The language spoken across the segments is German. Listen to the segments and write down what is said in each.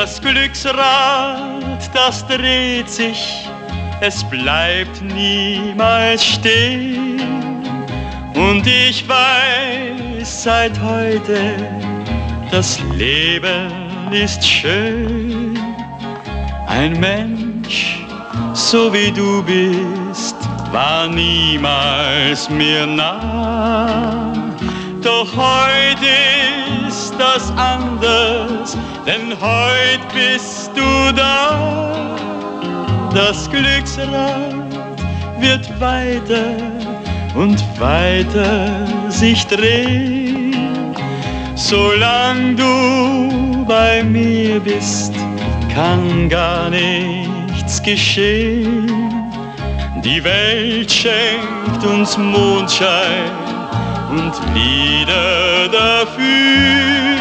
Das Glücksrad, das dreht sich, es bleibt niemals stehen. Und ich weiß seit heute, das Leben ist schön. Ein Mensch, so wie du bist, war niemals mir nah. Doch heute ist das anders, denn heute bist du da. Das Glücksrad wird weiter und weiter sich drehen. Solang du bei mir bist, kann gar nichts geschehen. Die Welt schenkt uns Mondschein und Lieder dafür.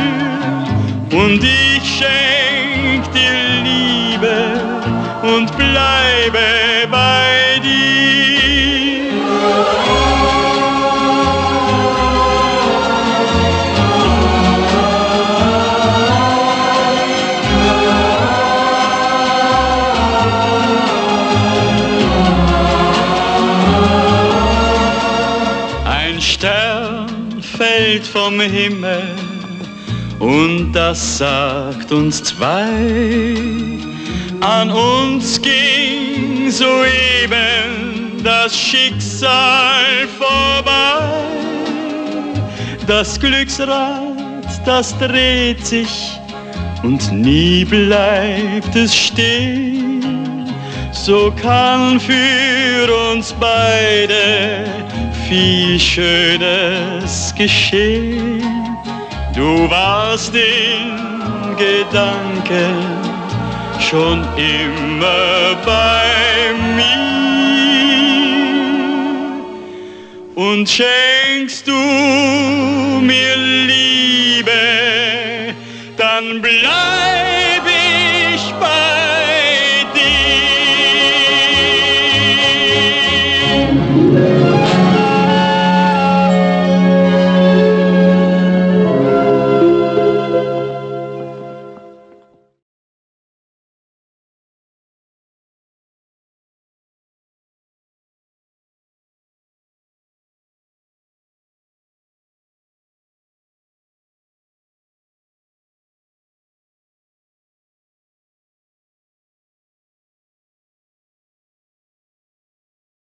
Und ich schenk dir Liebe und bleibe bei fällt vom Himmel und das sagt uns zwei. An uns ging soeben das Schicksal vorbei. Das Glücksrad, das dreht sich und nie bleibt es stehen. So kann für uns beide viel Schönes geschehen. Du warst in Gedanken schon immer bei mir. Und schenkst du mir Liebe, dann bleib ich bei dir.